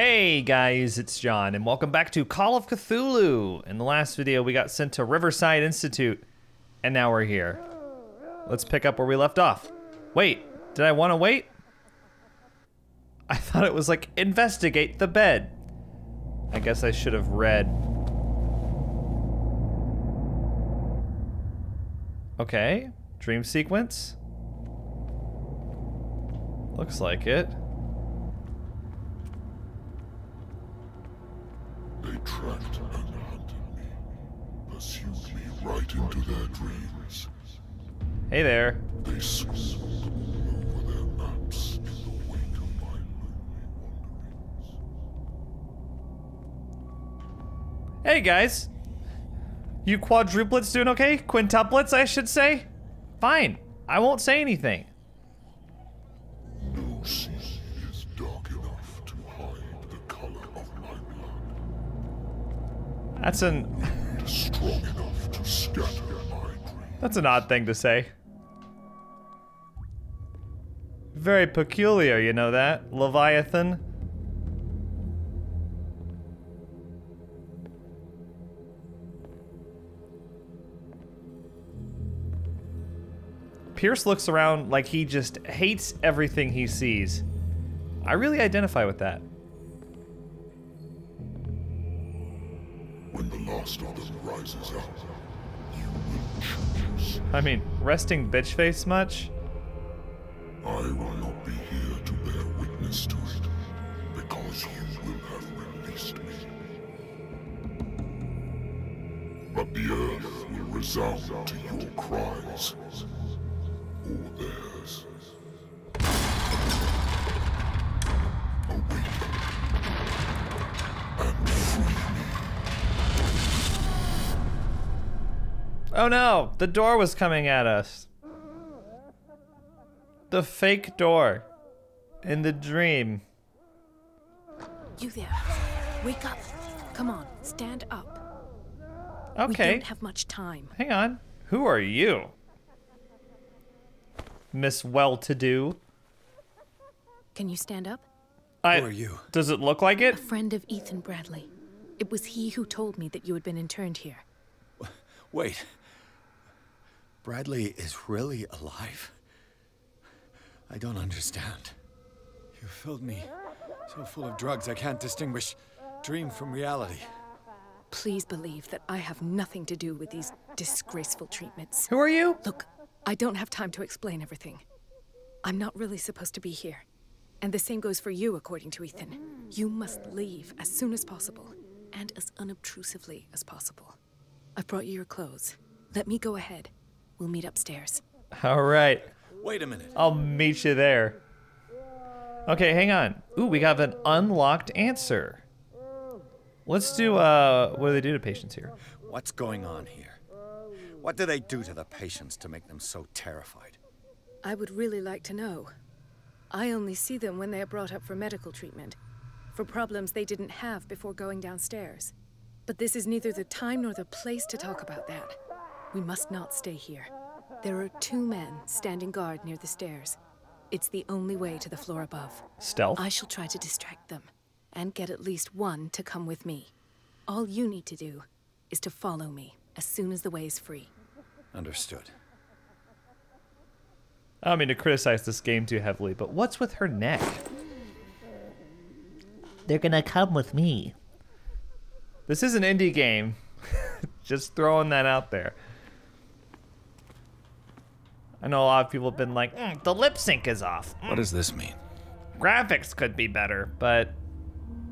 Hey guys, it's John, and welcome back to Call of Cthulhu. In the last video, we got sent to Riverside Institute, and now we're here. Let's pick up where we left off. Wait, did I want to wait? I thought it was like, investigate the bed. I guess I should have read. Okay, dream sequence. Looks like it. And hunted me, pursued me right into their dreams. Hey there. They over their maps in the wake of my lonely wanderings. Hey guys. You quadruplets doing okay? Quintuplets, I should say? Fine. I won't say anything. My dreams. that's an odd thing to say. Very peculiar, you know that, Leviathan. Pierce looks around like he just hates everything he sees. I really identify with that. Last of them rises up, you will choose. I mean, resting bitch face much? I will not be here to bear witness to it, because you will have released me. But the earth will resound to your cries, or theirs. Oh no, the door was coming at us. The fake door. In the dream. You there. Wake up. Come on, stand up. Okay. We don't have much time. hang on. Who are you? Miss Well-to-Do. Can you stand up? I, Who are you? Does it look like it? A it? friend of Ethan Bradley. It was he who told me that you had been interned here. Wait. Bradley is really alive? I don't understand. You filled me so full of drugs I can't distinguish dream from reality. Please believe that I have nothing to do with these disgraceful treatments. Who are you? Look, I don't have time to explain everything. I'm not really supposed to be here. And the same goes for you, according to Ethan. You must leave as soon as possible, and as unobtrusively as possible. I've brought you your clothes. Let me go ahead. We'll meet upstairs. All right. Wait a minute. I'll meet you there. Okay, hang on. Ooh, we have an unlocked answer. Let's do, uh, what do they do to patients here? What's going on here? What do they do to the patients to make them so terrified? I would really like to know. I only see them when they are brought up for medical treatment, for problems they didn't have before going downstairs. But this is neither the time nor the place to talk about that. We must not stay here. There are two men standing guard near the stairs. It's the only way to the floor above. Stealth? I shall try to distract them and get at least one to come with me. All you need to do is to follow me as soon as the way is free. Understood. I don't mean to criticize this game too heavily, but what's with her neck? They're gonna come with me. This is an indie game. Just throwing that out there. I know a lot of people have been like, "Mm, the lip sync is off. Mm, What does this mean? graphics could be better, but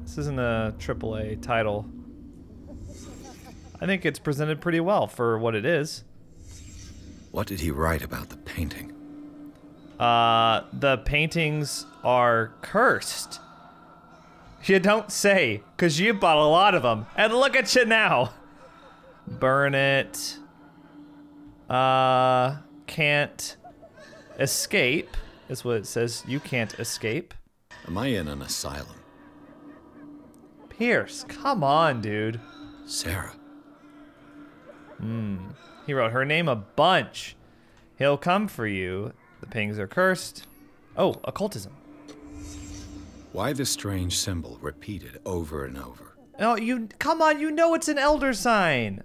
this isn't a AAA title. I think it's presented pretty well for what it is. What did he write about the painting? Uh, the paintings are cursed. You don't say, because you bought a lot of them. And look at you now. Burn it. Uh, can't escape, is what it says. You can't escape. Am I in an asylum? Pierce, come on, dude. Sarah. Hmm. He wrote her name a bunch. He'll come for you. The pings are cursed. Oh, occultism. Why the strange symbol repeated over and over? Oh, you come on, you know it's an elder sign.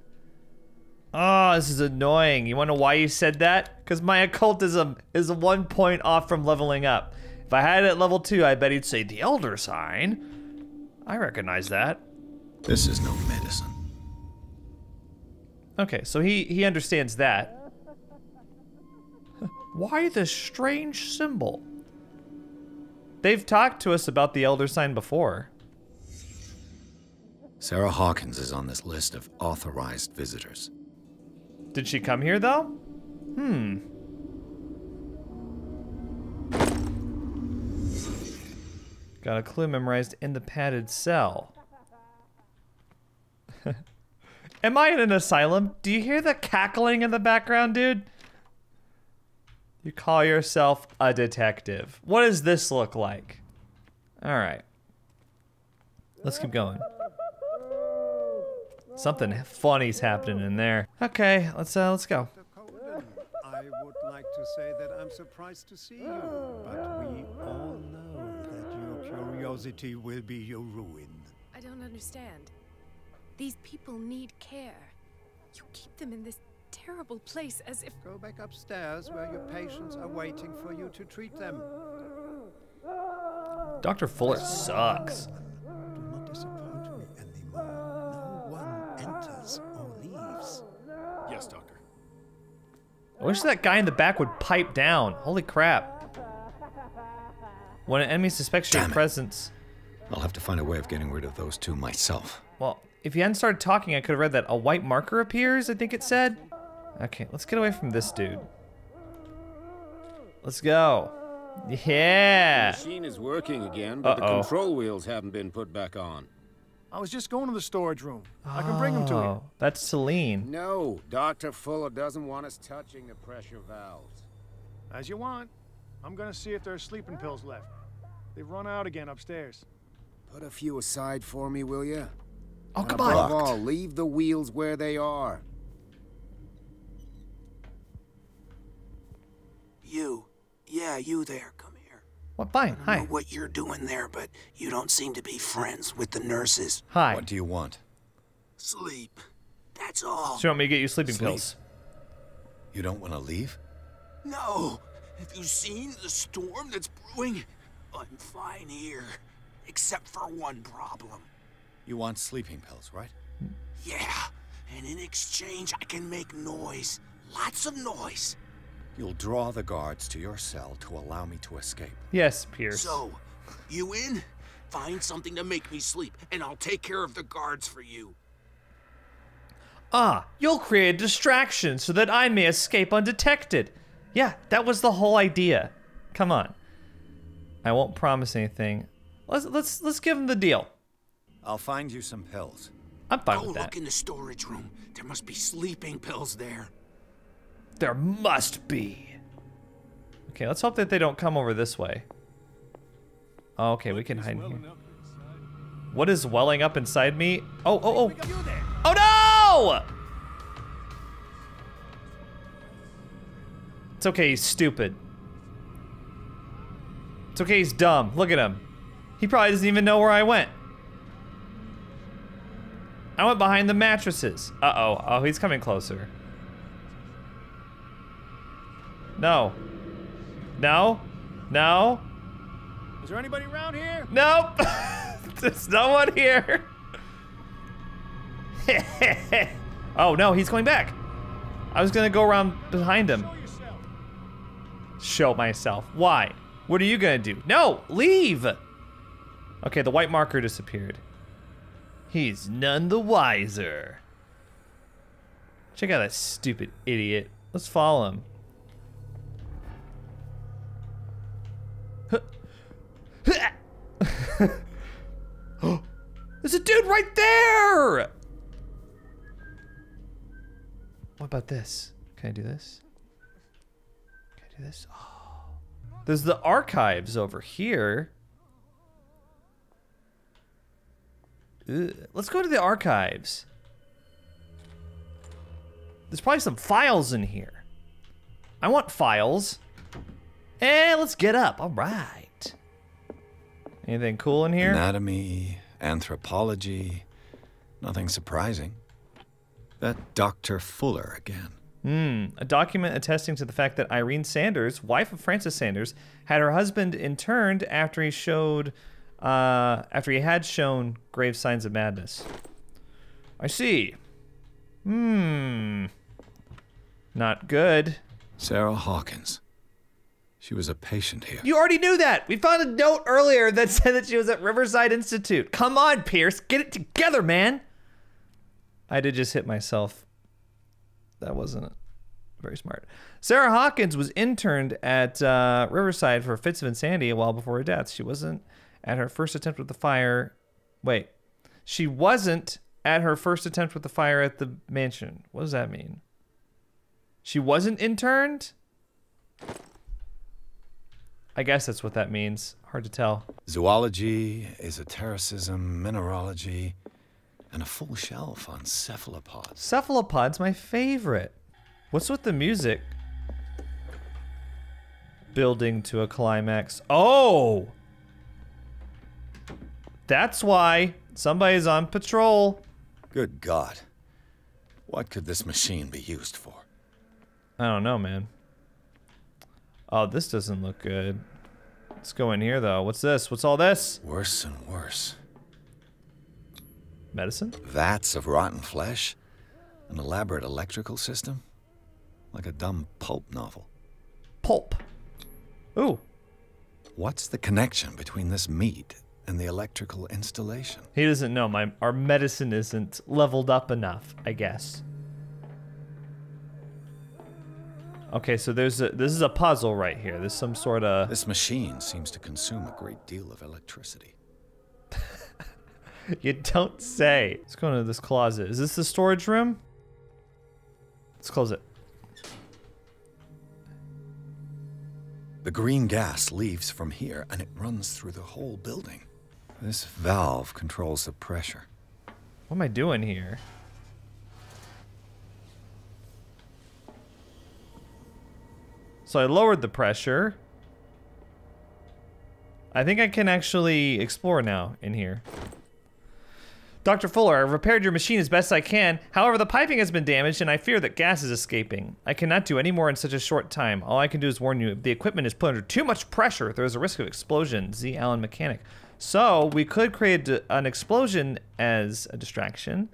Oh, this is annoying. You wanna know why you said that? Because my occultism is one point off from leveling up. If I had it at level two, I bet he'd say the elder sign. I recognize that. This is no medicine. Okay, so he he understands that. Why the strange symbol? They've talked to us about the elder sign before. Sarah Hawkins is on this list of authorized visitors. Did she come here though? Hmm. Got a clue memorized in the padded cell. Am I in an asylum? Do you hear the cackling in the background, dude? You call yourself a detective. What does this look like? All right. Let's keep going. Something funny's happening in there. Okay, let's uh, let's go. I would like to say that I'm surprised to see you, but we all know that your curiosity will be your ruin. I don't understand. These people need care. You keep them in this terrible place as if. Go back upstairs where your patients are waiting for you to treat them. Dr. Fuller sucks. I wish that guy in the back would pipe down. Holy crap. When an enemy suspects your Damn it. presence. I'll have to find a way of getting rid of those two myself. Well, if you hadn't started talking, I could have read that a white marker appears, I think it said. Okay, let's get away from this dude. Let's go. Yeah. The Machine is working again, but the Uh-oh. control wheels haven't been put back on. I was just going to the storage room. I can bring them to you. Oh, that's Celine. No, Dr. Fuller doesn't want us touching the pressure valves. As you want. I'm gonna see if there's sleeping pills left. They've run out again upstairs. Put a few aside for me, will you? Oh, And come above on. all, leave the wheels where they are. You. Yeah, you there. Come here. What? Fine. I Hi. know what you're doing there, but you don't seem to be friends with the nurses. Hi. What do you want? Sleep. That's all. So you want me to get you sleeping Sleep. pills? You don't want to leave? No. Have you seen the storm that's brewing? I'm fine here. Except for one problem. You want sleeping pills, right? Yeah. And in exchange, I can make noise. Lots of noise. You'll draw the guards to your cell to allow me to escape. Yes, Pierce. So, you in? Find something to make me sleep, and I'll take care of the guards for you. Ah, you'll create a distraction so that I may escape undetected. Yeah, that was the whole idea. Come on. I won't promise anything. Let's let's let's give him the deal. I'll find you some pills. I'm fine Go with that. look in the storage room. There must be sleeping pills there. There must be. Okay, let's hope that they don't come over this way. Oh, okay, we can hide here. What is welling up inside me? Oh, oh, oh. Oh no! It's okay, he's stupid. It's okay, he's dumb. Look at him. He probably doesn't even know where I went. I went behind the mattresses. Uh-oh. Oh, he's coming closer. No. No. No. Is there anybody around here? Nope. There's no one here. oh no, he's going back. I was gonna go around behind him. Show myself. Why? What are you gonna do? No, leave. Okay, the white marker disappeared. He's none the wiser. Check out that stupid idiot. Let's follow him. There's a dude right there! What about this? Can I do this? Can I do this? Oh. There's the archives over here. Ugh. Let's go to the archives. There's probably some files in here. I want files. And let's get up. All right. Anything cool in here? Anatomy, anthropology, nothing surprising. That Dr. Fuller again. Hmm. A document attesting to the fact that Irene Sanders, wife of Francis Sanders, had her husband interned after he showed, uh, after he had shown grave signs of madness. I see. Hmm. Not good. Sarah Hawkins. She was a patient here. You already knew that. We found a note earlier that said that she was at Riverside Institute. Come on, Pierce. Get it together, man. I did just hit myself. That wasn't very smart. Sarah Hawkins was interned at uh, Riverside for fits of insanity a while before her death. She wasn't at her first attempt with the fire. Wait. She wasn't at her first attempt with the fire at the mansion. What does that mean? She wasn't interned? I guess that's what that means. Hard to tell. Zoology, esotericism, mineralogy, and a full shelf on cephalopods. Cephalopod's my favorite. What's with the music? Building to a climax. Oh! That's why somebody's on patrol. Good God. What could this machine be used for? I don't know, man. Oh, this doesn't look good. Let's go in here, though. What's this? What's all this? Worse and worse. Medicine? Vats of rotten flesh? An elaborate electrical system? Like a dumb pulp novel. Pulp. Ooh. What's the connection between this meat and the electrical installation? He doesn't know. My our medicine isn't leveled up enough, I guess. Okay, so there's a this is a puzzle right here. There's some sort of This machine seems to consume a great deal of electricity. You don't say. Let's go into this closet. Is this the storage room? Let's close it. The green gas leaves from here and it runs through the whole building. This valve controls the pressure. What am I doing here? So I lowered the pressure. I think I can actually explore now in here. Dr. Fuller, I've repaired your machine as best I can. However, the piping has been damaged and I fear that gas is escaping. I cannot do any more in such a short time. All I can do is warn you, if the equipment is put under too much pressure, there is a risk of explosion. Z. Allen Mechanic. So, we could create an explosion as a distraction.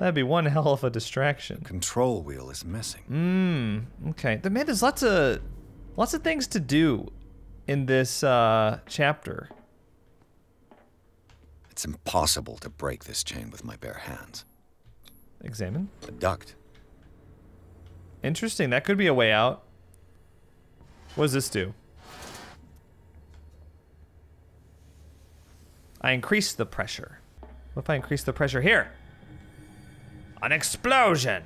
That'd be one hell of a distraction. Control wheel is missing. Mmm. okay. The man, there's lots of lots of things to do in this uh, chapter. It's impossible to break this chain with my bare hands. Examine. A duct. Interesting. That could be a way out. What does this do? I increase the pressure. What if I increase the pressure here? An explosion!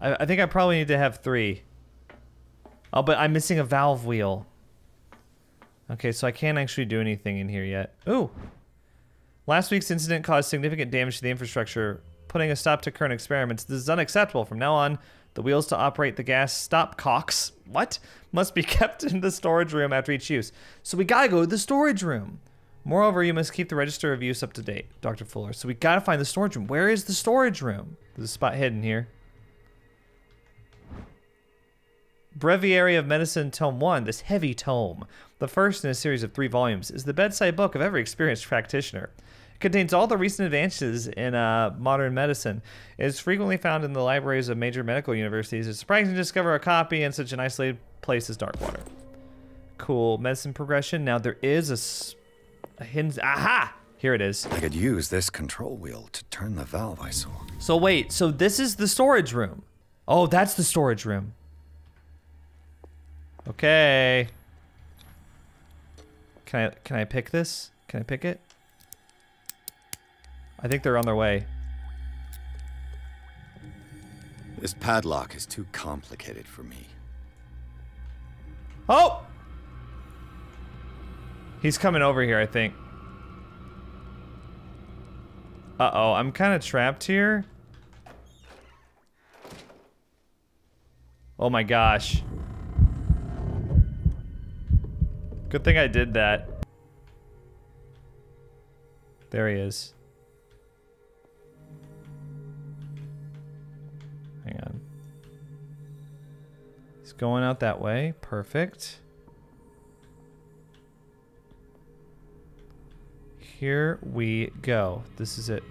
I, I think I probably need to have three. Oh, but I'm missing a valve wheel. Okay, so I can't actually do anything in here yet. Ooh. Last week's incident caused significant damage to the infrastructure, putting a stop to current experiments. This is unacceptable. From now on, the wheels to operate the gas stopcocks, what? Must be kept in the storage room after each use. So we gotta go to the storage room. Moreover, you must keep the register of use up to date, Dr. Fuller. So we gotta find the storage room. Where is the storage room? There's a spot hidden here. Breviary of Medicine, Tome 1, this heavy tome, the first in a series of three volumes, is the bedside book of every experienced practitioner. It contains all the recent advances in uh, modern medicine. It is frequently found in the libraries of major medical universities. It's surprising to discover a copy in such an isolated place as Darkwater. Cool. Medicine progression. Now, there is a, a hidden... Aha! Here it is. I could use this control wheel to turn the valve I saw. So wait, so this is the storage room. Oh, that's the storage room. Okay. Can I can I pick this? Can I pick it? I think they're on their way. This padlock is too complicated for me. Oh! He's coming over here, I think. Uh-oh, I'm kind of trapped here. Oh my gosh. Good thing I did that. There he is. Hang on. He's going out that way. Perfect. Here we go. This is it.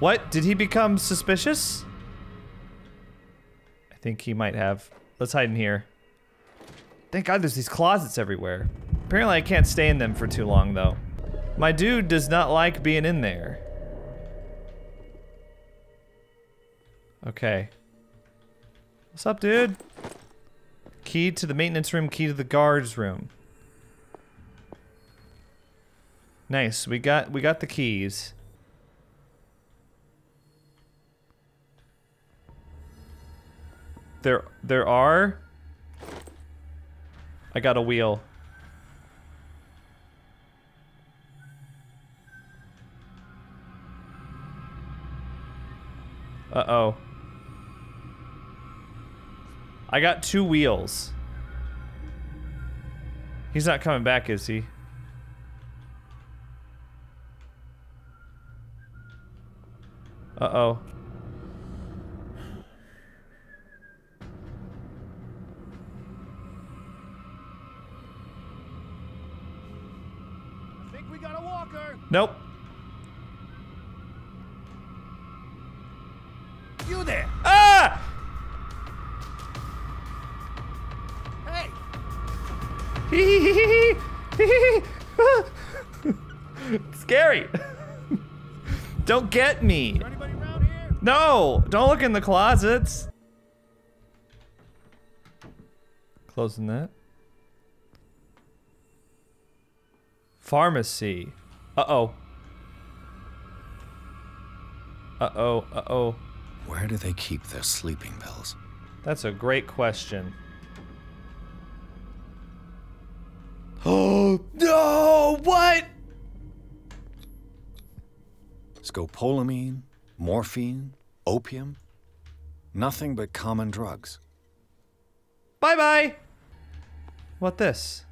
What? Did he become suspicious? I think he might have. Let's hide in here. Thank God there's these closets everywhere. Apparently I can't stay in them for too long though. My dude does not like being in there. Okay. What's up, dude? Key to the maintenance room, key to the guards room. Nice. We got we got the keys. There there are I got a wheel. Uh-oh. I got two wheels. He's not coming back, is he? Uh-oh. I think we got a walker. Nope. You there? Ah! Hey, Scary. don't get me. Anybody around here? No, don't look in the closets. Closing that. Pharmacy. Uh-oh. Uh-oh, uh-oh. Where do they keep their sleeping pills? That's a great question. Oh, no, what? Scopolamine, morphine, opium? Nothing but common drugs. Bye-bye. What this?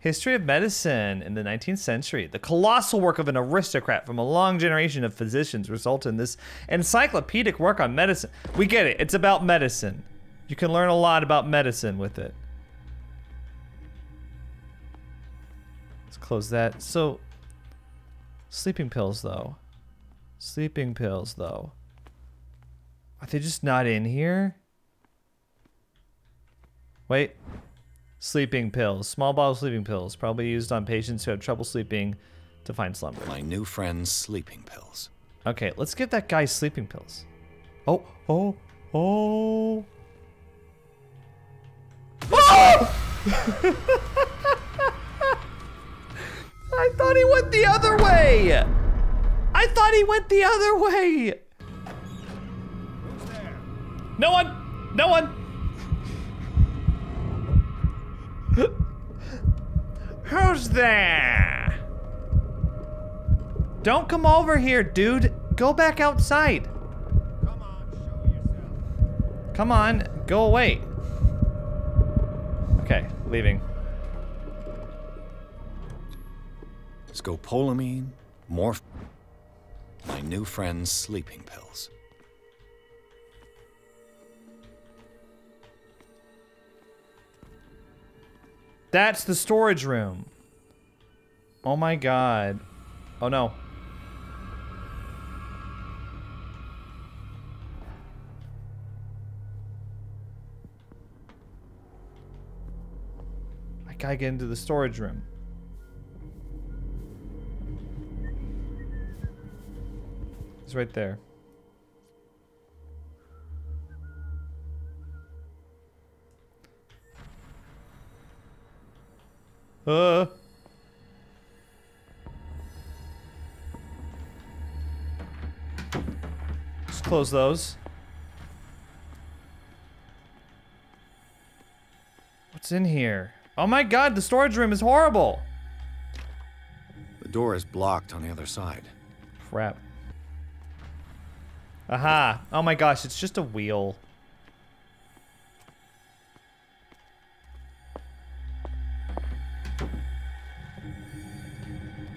History of medicine in the 19th century. The colossal work of an aristocrat from a long generation of physicians resulted in this encyclopedic work on medicine. We get it. It's about medicine. You can learn a lot about medicine with it. Let's close that. So, sleeping pills, though. Sleeping pills, though. Are they just not in here? Wait. Sleeping pills. Small bottle sleeping pills. Probably used on patients who have trouble sleeping to find slumber. My new friend's sleeping pills. Okay, let's give that guy sleeping pills. Oh, oh, oh. I thought he went the other way. I thought he went the other way. No one. No one. Who's there? Don't come over here, dude. Go back outside. Come on, show yourself. Come on, go away. Okay, leaving. Scopolamine, morph. My new friend's sleeping pills. That's the storage room. Oh my god. Oh no. I gotta get into the storage room. He's right there. Uh. Just close those. What's in here? Oh my god, the storage room is horrible. The door is blocked on the other side. Crap. Aha. Oh my gosh, it's just a wheel.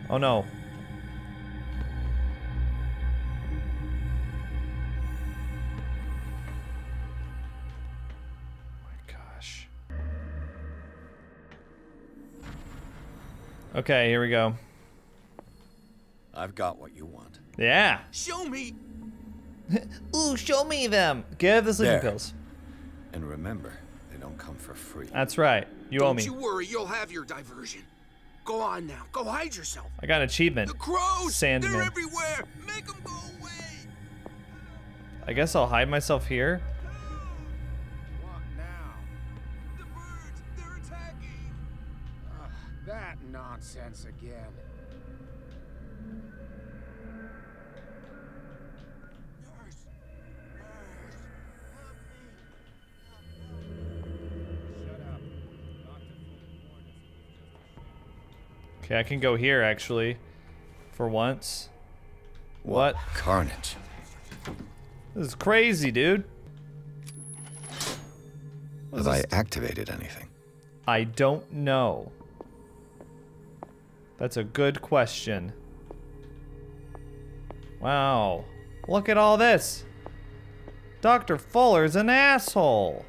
Oh no. My gosh. Okay, here we go. I've got what you want. Yeah. Show me Ooh, show me them. Give the sleeping There. pills. And remember, they don't come for free. That's right. You owe me. Don't you worry, you'll have your diversion. Go on now. Go hide yourself. I got an achievement. The crows! Sandman. They're everywhere! Make them go away! I guess I'll hide myself here. What now? The birds! They're attacking! Ugh, that nonsense again. Okay, I can go here actually. For once. What? Carnage. This is crazy, dude. Have I activated anything? I don't know. That's a good question. Wow. Look at all this. Dr. Fuller's an asshole.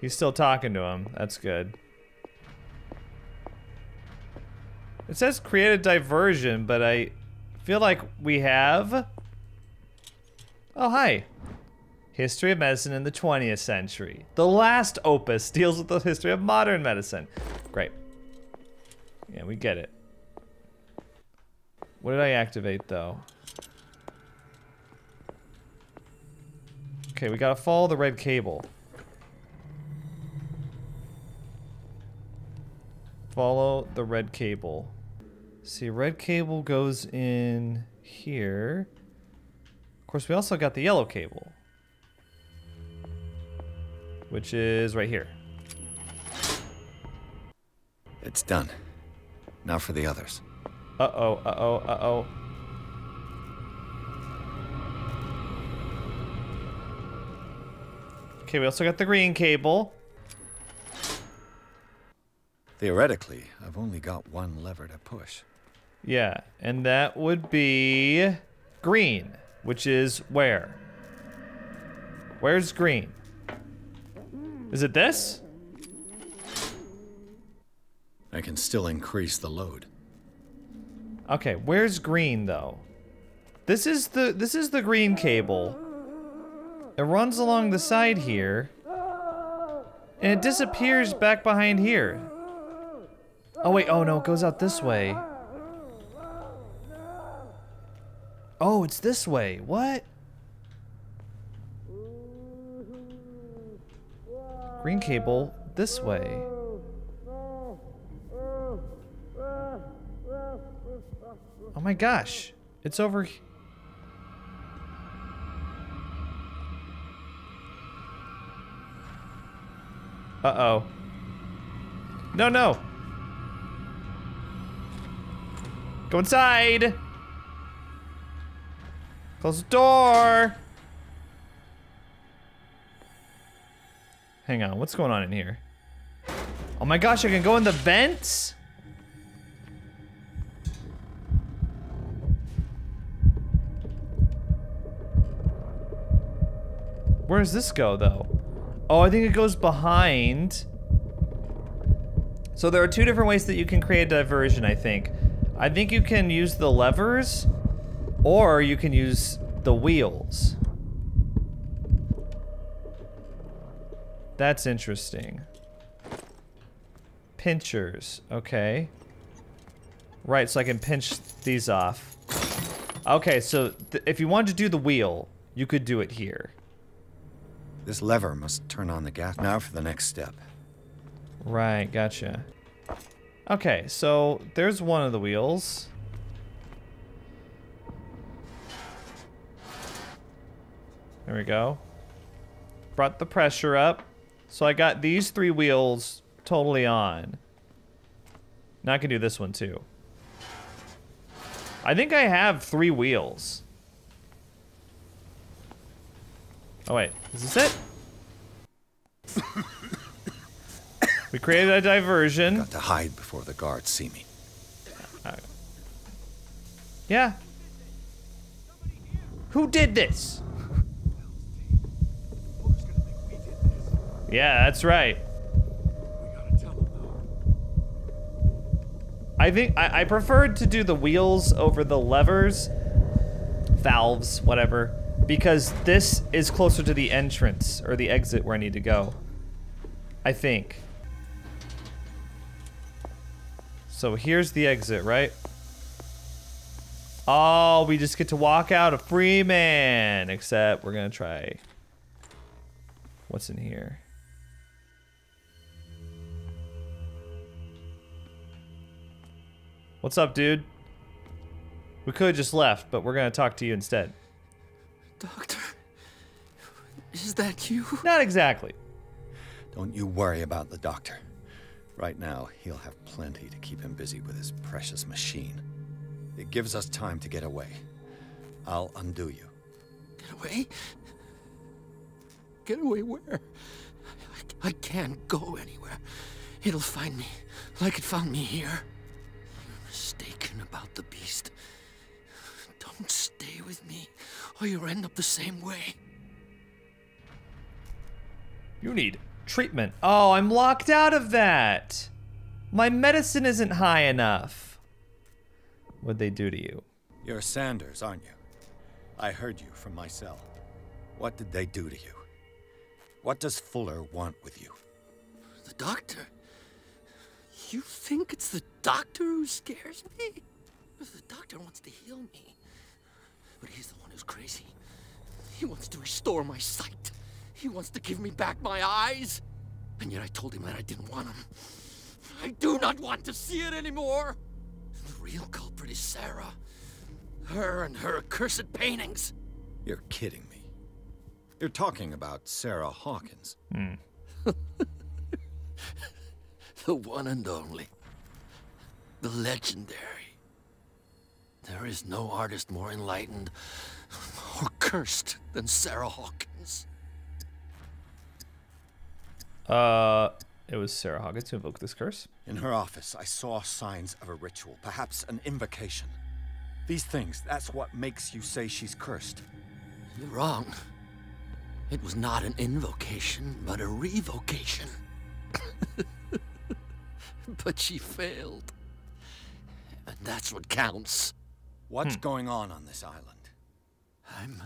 He's still talking to him. That's good. It says create a diversion, but I feel like we have. Oh, hi. History of Medicine in the 20th Century. The last opus deals with the history of modern medicine. Great. Yeah, we get it. What did I activate though? Okay, we gotta follow the red cable. Follow the red cable. See, red cable goes in here. Of course, we also got the yellow cable which is right here. It's done. Now for the others. Uh-oh, uh-oh, uh-oh. Okay, we also got the green cable. Theoretically, I've only got one lever to push. Yeah, and that would be green, which is where? Where's green? Is it this? I can still increase the load. Okay, where's green though? This is the this is the green cable. It runs along the side here. And it disappears back behind here. Oh wait, oh no, it goes out this way. Oh, it's this way. What? Green cable this way. Oh my gosh. It's over he- Uh-oh. No, no. Go inside. Close the door. Hang on, what's going on in here? Oh my gosh, I can go in the vents? Where does this go, though? Oh, I think it goes behind. So there are two different ways that you can create a diversion, I think. I think you can use the levers, or you can use the wheels. That's interesting. Pinchers, okay. Right, so I can pinch these off. Okay, so if you wanted to do the wheel, you could do it here. This lever must turn on the gas. Now for the next step. Right, gotcha. Okay, so there's one of the wheels. There we go. Brought the pressure up. So I got these three wheels totally on. Now I can do this one too. I think I have three wheels. Oh wait, is this it? we created a diversion. Got to hide before the guards see me. Yeah. Who did this? Yeah, that's right. I think I, I preferred to do the wheels over the levers, valves, whatever, because this is closer to the entrance or the exit where I need to go. I think. So here's the exit, right? Oh, we just get to walk out a free man. Except we're gonna try. What's in here? What's up, dude? We could have just left, but we're gonna talk to you instead. Doctor, is that you? Not exactly. Don't you worry about the doctor. Right now, he'll have plenty to keep him busy with his precious machine. It gives us time to get away. I'll undo you. Get away? Get away where? I, I can't go anywhere. It'll find me, like it found me here. You're mistaken about the beast. Don't stay with me, or you'll end up the same way. You need treatment. Oh, I'm locked out of that. My medicine isn't high enough. What'd they do to you? You're Sanders, aren't you? I heard you from my cell. What did they do to you? What does Fuller want with you? The doctor? You think it's the doctor who scares me? The doctor wants to heal me. But he's the one who's crazy. He wants to restore my sight. He wants to give me back my eyes. And yet I told him that I didn't want them. I do not want to see it anymore. The real culprit is Sarah. Her and her accursed paintings. You're kidding me. You're talking about Sarah Hawkins. Hmm. The one and only. The legendary. There is no artist more enlightened or cursed than Sarah Hawkins. Uh, it was Sarah Hawkins who invoked this curse. In her office, I saw signs of a ritual, perhaps an invocation. These things, that's what makes you say she's cursed. You're wrong. It was not an invocation, but a revocation. but she failed. And that's what counts. What's hmm. going on on this island? I'm.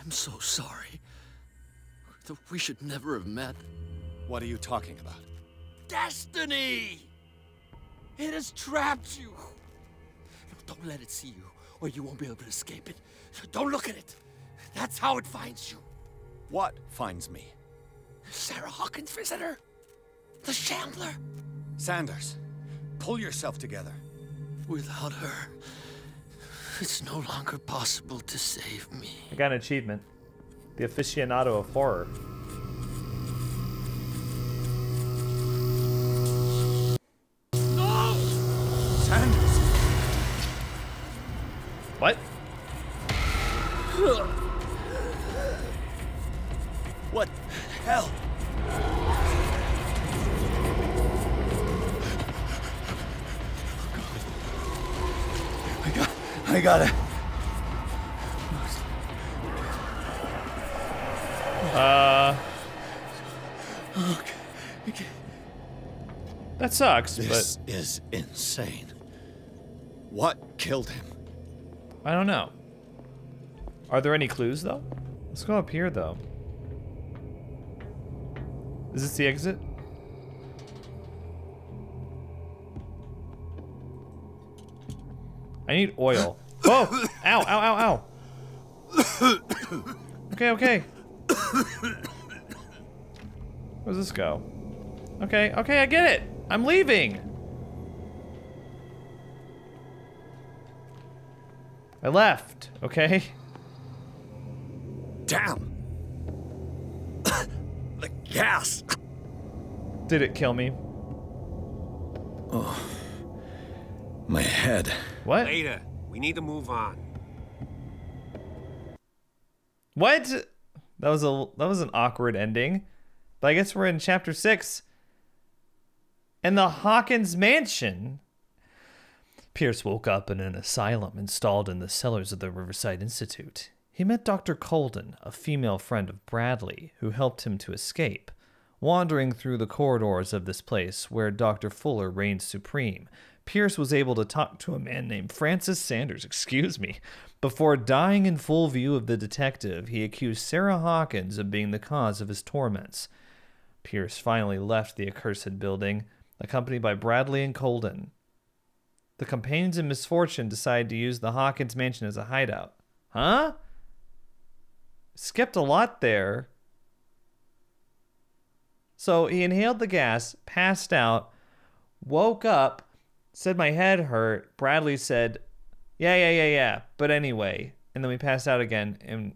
I'm so sorry. That we should never have met. What are you talking about? Destiny! It has trapped you. Don't let it see you, or you won't be able to escape it. Don't look at it. That's how it finds you. What finds me? Sarah Hawkins' visitor. The Shambler. Sanders, pull yourself together. Without her, it's no longer possible to save me. I got an achievement. The aficionado of horror. No! Sanders! What? What that sucks, This but is insane. What killed him? I don't know. Are there any clues though? Let's go up here though. Is this the exit? I need oil. Oh! Ow, ow, ow, ow. Okay, okay. Where's this go? Okay, okay, I get it. I'm leaving. I left, okay? Damn! the gas! Did it kill me? Oh. My head. What? Later. We need to move on. What? That was a that was an awkward ending. But I guess we're in chapter 6. And the Hawkins mansion. Pierce woke up in an asylum installed in the cellars of the Riverside Institute. He met Dr. Colden, a female friend of Bradley, who helped him to escape. Wandering through the corridors of this place where Dr. Fuller reigned supreme, Pierce was able to talk to a man named Francis Sanders, excuse me. Before dying in full view of the detective, he accused Sarah Hawkins of being the cause of his torments. Pierce finally left the accursed building, accompanied by Bradley and Colden. The companions in misfortune decide to use the Hawkins mansion as a hideout. Huh? Skipped a lot there. So he inhaled the gas, passed out, woke up, said my head hurt. Bradley said, Yeah, yeah, yeah, yeah. But anyway. And then we passed out again and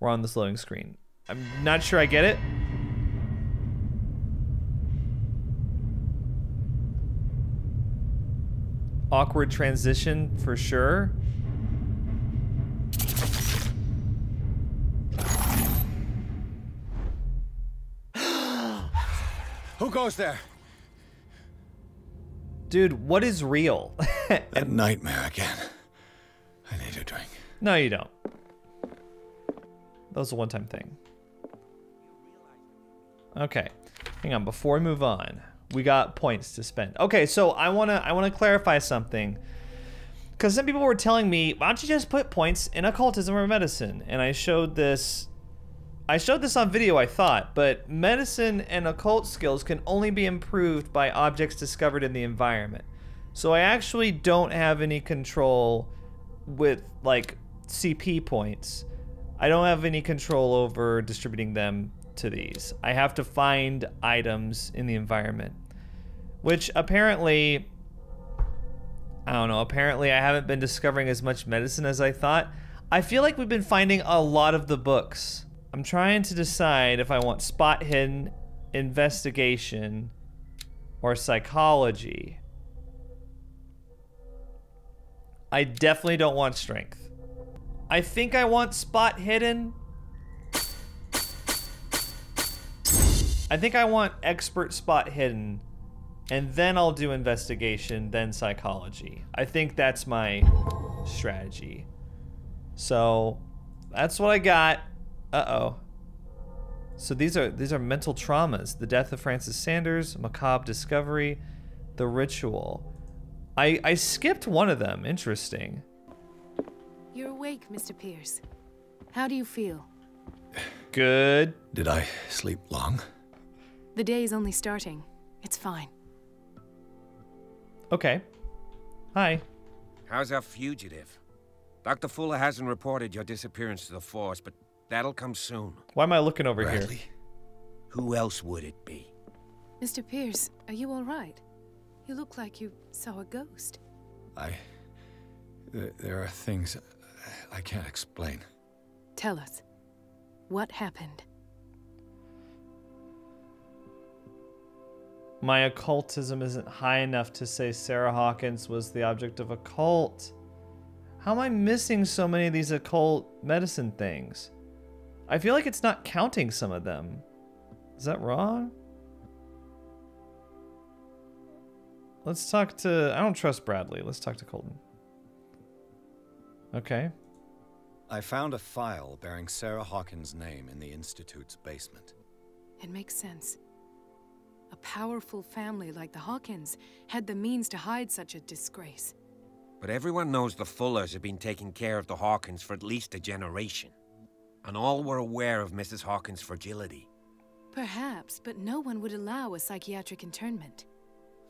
we're on the slowing screen. I'm not sure I get it. Awkward transition for sure. Who goes there? Dude, what is real? That nightmare again. I need a drink. no, you don't. That was a one time thing. Okay. Hang on, before we move on, we got points to spend. Okay, so I wanna I wanna clarify something. Because some people were telling me, why don't you just put points in occultism or medicine? And I showed this I showed this on video, I thought, but medicine and occult skills can only be improved by objects discovered in the environment. So I actually don't have any control with like CP points. I don't have any control over distributing them to these. I have to find items in the environment, which apparently I don't know, apparently I haven't been discovering as much medicine as I thought. I feel like we've been finding a lot of the books. I'm trying to decide if I want spot hidden, investigation, or psychology. I definitely don't want strength. I think I want spot hidden. I think I want expert spot hidden and then I'll do investigation, then psychology. I think that's my strategy. So that's what I got. Uh-oh. So these are these are mental traumas. The death of Francis Sanders, macabre discovery, the ritual. I I skipped one of them. Interesting. You're awake, Mr. Pierce. How do you feel? Good. Did I sleep long? The day is only starting. It's fine. Okay. Hi. How's our fugitive? Dr. Fuller hasn't reported your disappearance to the force, but that'll come soon. Why am I looking over here? Bradley. Who else would it be? Mr. Pierce, are you all right? You look like you saw a ghost. I. There, there are things I can't explain. Tell us. What happened? My occultism isn't high enough to say Sarah Hawkins was the object of a cult. How am I missing so many of these occult medicine things? I feel like it's not counting some of them. Is that wrong? Let's talk to. I don't trust Bradley. Let's talk to Colden. Okay. I found a file bearing Sarah Hawkins' name in the Institute's basement. It makes sense. A powerful family like the Hawkins had the means to hide such a disgrace. But everyone knows the Fullers have been taking care of the Hawkins for at least a generation. And all were aware of Mrs. Hawkins' fragility. Perhaps, but no one would allow a psychiatric internment.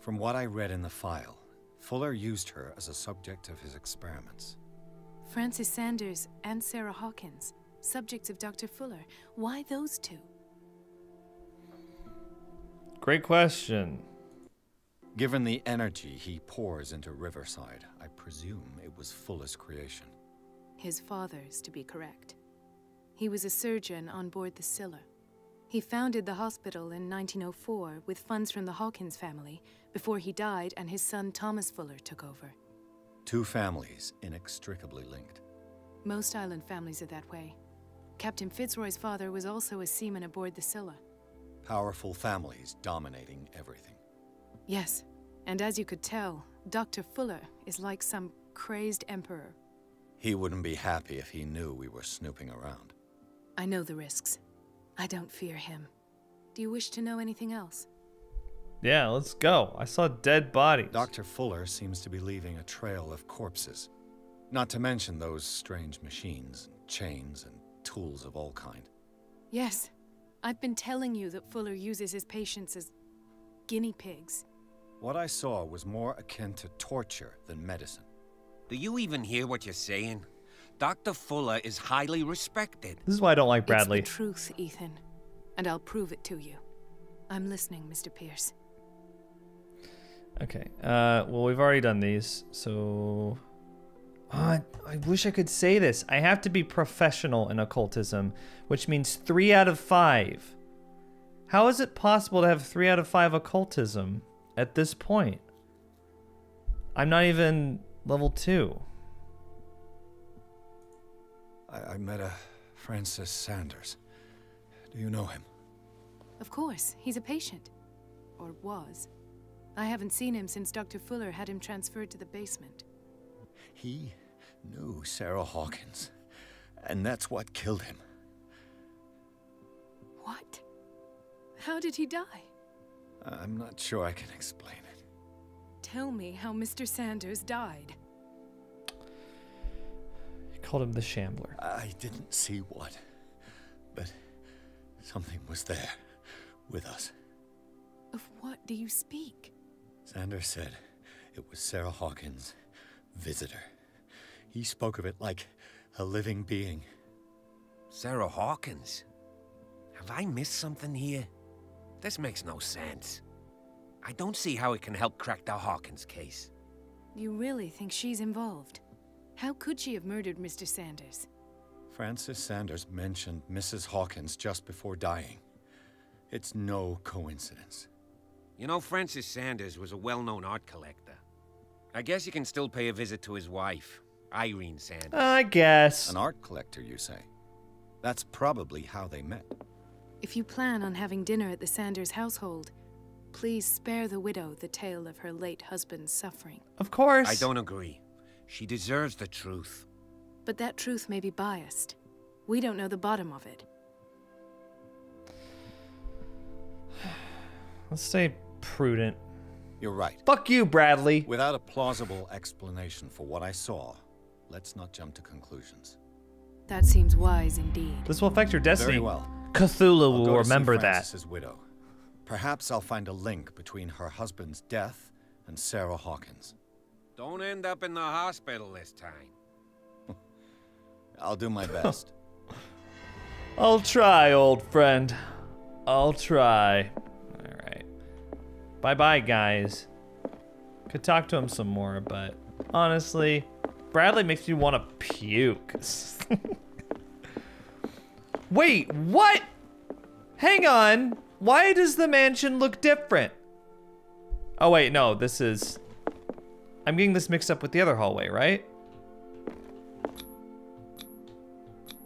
From what I read in the file, Fuller used her as a subject of his experiments. Francis Sanders and Sarah Hawkins, subjects of Dr. Fuller. Why those two? Great question. Given the energy he pours into Riverside, I presume it was Fuller's creation. His father's, to be correct. He was a surgeon on board the Scylla. He founded the hospital in 1904 with funds from the Hawkins family before he died and his son Thomas Fuller took over. Two families inextricably linked. Most island families are that way. Captain Fitzroy's father was also a seaman aboard the Scylla. Powerful families dominating everything. Yes, and as you could tell, Dr. Fuller is like some crazed emperor. He wouldn't be happy if he knew we were snooping around. I know the risks. I don't fear him. Do you wish to know anything else? Yeah, let's go. I saw dead bodies. Dr. Fuller seems to be leaving a trail of corpses. Not to mention those strange machines, chains, and tools of all kind. Yes. I've been telling you that Fuller uses his patients as guinea pigs. What I saw was more akin to torture than medicine. Do you even hear what you're saying? Dr. Fuller is highly respected. This is why I don't like Bradley. It's the truth, Ethan. And I'll prove it to you. I'm listening, Mr. Pierce. Okay. Uh, well, we've already done these, so. Uh, I wish I could say this. I have to be professional in occultism, which means three out of five. How is it possible to have three out of five occultism at this point? I'm not even level two. I, I met a Francis Sanders. Do you know him? Of course, he's a patient. Or was. I haven't seen him since Dr. Fuller had him transferred to the basement. He knew Sarah Hawkins, and that's what killed him. What? How did he die? I'm not sure I can explain it. Tell me how Mr. Sanders died. You called him the Shambler. I didn't see what, but something was there with us. Of what do you speak? Sanders said it was Sarah Hawkins' visitor. He spoke of it like a living being. Sarah Hawkins? Have I missed something here? This makes no sense. I don't see how it can help crack the Hawkins case. You really think she's involved? How could she have murdered Mr. Sanders? Francis Sanders mentioned Mrs. Hawkins just before dying. It's no coincidence. You know, Francis Sanders was a well-known art collector. I guess you can still pay a visit to his wife, Irene Sanders. I guess. An art collector, you say? That's probably how they met. If you plan on having dinner at the Sanders household, please spare the widow the tale of her late husband's suffering. Of course. I don't agree. She deserves the truth. But that truth may be biased. We don't know the bottom of it. Let's stay prudent. You're right. Fuck you, Bradley. Without a plausible explanation for what I saw, let's not jump to conclusions. That seems wise indeed. This will affect your destiny. Very well. Cthulhu I'll will go to see remember that. Widow. Perhaps I'll find a link between her husband's death and Sarah Hawkins. Don't end up in the hospital this time. I'll do my best. I'll try, old friend. I'll try. All right. Bye bye, guys. Could talk to him some more, but honestly, Bradley makes me want to puke. Wait, what? Hang on. Why does the mansion look different? Oh, wait, no, this is. I'm getting this mixed up with the other hallway, right?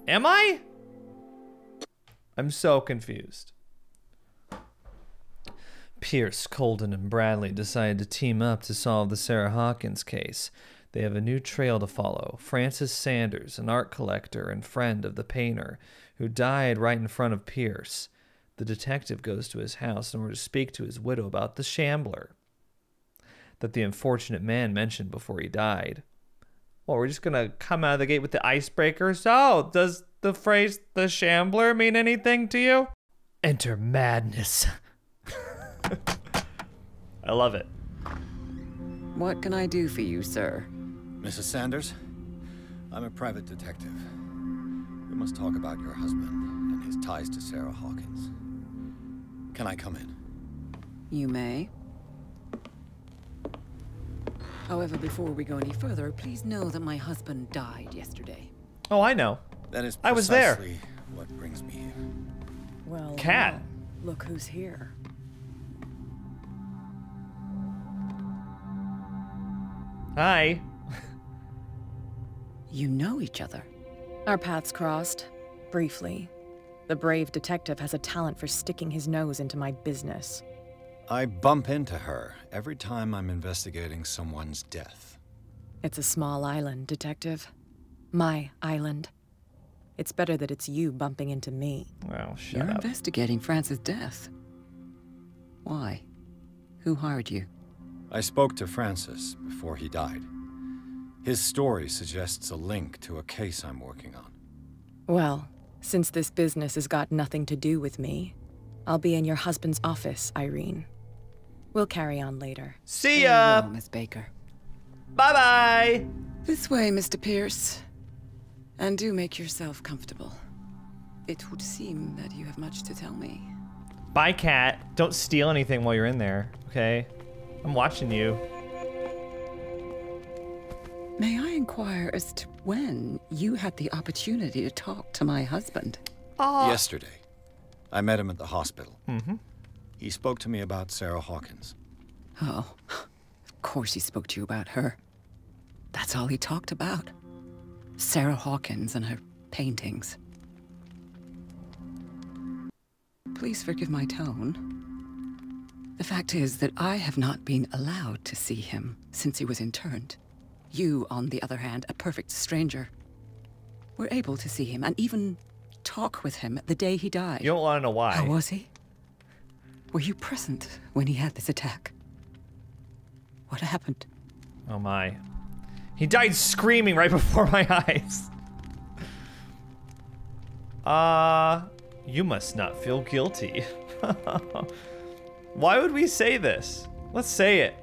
Am I? I'm so confused. Pierce, Colden, and Bradley decided to team up to solve the Sarah Hawkins case. They have a new trail to follow. Francis Sanders, an art collector and friend of the painter, who died right in front of Pierce. The detective goes to his house in order to speak to his widow about the shambler that the unfortunate man mentioned before he died. Well, we're just gonna come out of the gate with the icebreaker. So, oh, does the phrase the shambler mean anything to you? Enter madness. I love it. What can I do for you, sir? Mrs. Sanders, I'm a private detective. We must talk about your husband and his ties to Sarah Hawkins. Can I come in? You may. However, before we go any further, please know that my husband died yesterday. Oh, I know. That is I was there. precisely what brings me here. Well, Cat. well, look who's here. Hi. You know each other. Our paths crossed, briefly. The brave detective has a talent for sticking his nose into my business. I bump into her every time I'm investigating someone's death. It's a small island, detective. My island. It's better that it's you bumping into me. Well, shut You're up. investigating Francis' death. Why? Who hired you? I spoke to Francis before he died. His story suggests a link to a case I'm working on. Well, since this business has got nothing to do with me, I'll be in your husband's office, Irene. We'll carry on later. See Very ya. well, Miss Baker. Bye bye. This way, Mr. Pierce. And do make yourself comfortable. It would seem that you have much to tell me. Bye, cat. Don't steal anything while you're in there, okay? I'm watching you. May I inquire as to when you had the opportunity to talk to my husband? Yesterday, I met him at the hospital. Mm-hmm. He spoke to me about Sarah Hawkins. Oh, of course he spoke to you about her. That's all he talked about. Sarah Hawkins and her paintings. Please forgive my tone. The fact is that I have not been allowed to see him since he was interned. You, on the other hand, a perfect stranger, were able to see him and even talk with him the day he died. You don't want to know why. How was he? Were you present when he had this attack? What happened? Oh my. He died screaming right before my eyes. Uh, you must not feel guilty. Why would we say this? Let's say it.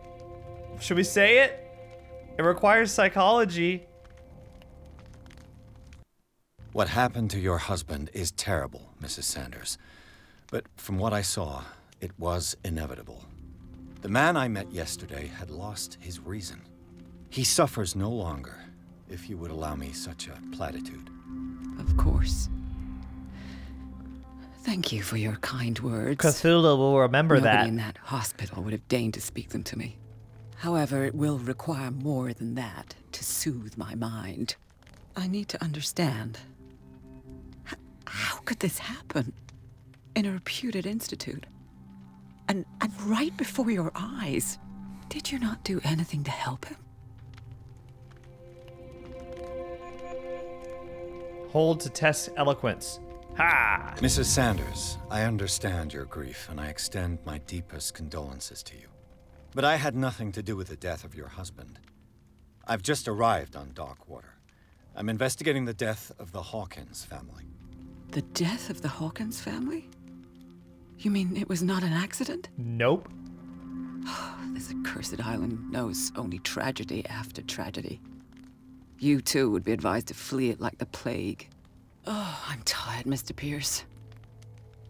Should we say it? It requires psychology. What happened to your husband is terrible, Mrs. Sanders. But from what I saw, it was inevitable. The man I met yesterday had lost his reason. He suffers no longer, if you would allow me such a platitude. Of course. Thank you for your kind words. Cthulhu will remember Nobody that. in that hospital would have deigned to speak them to me. However, it will require more than that to soothe my mind. I need to understand. H- how could this happen? In a reputed institute? And, and right before your eyes? Did you not do anything to help him? Hold to test eloquence. Ha! Mrs. Sanders, I understand your grief, and I extend my deepest condolences to you. But I had nothing to do with the death of your husband. I've just arrived on Darkwater. I'm investigating the death of the Hawkins family. The death of the Hawkins family? You mean it was not an accident? Nope. This accursed island knows only tragedy after tragedy. You too would be advised to flee it like the plague. Oh, I'm tired, Mr. Pierce.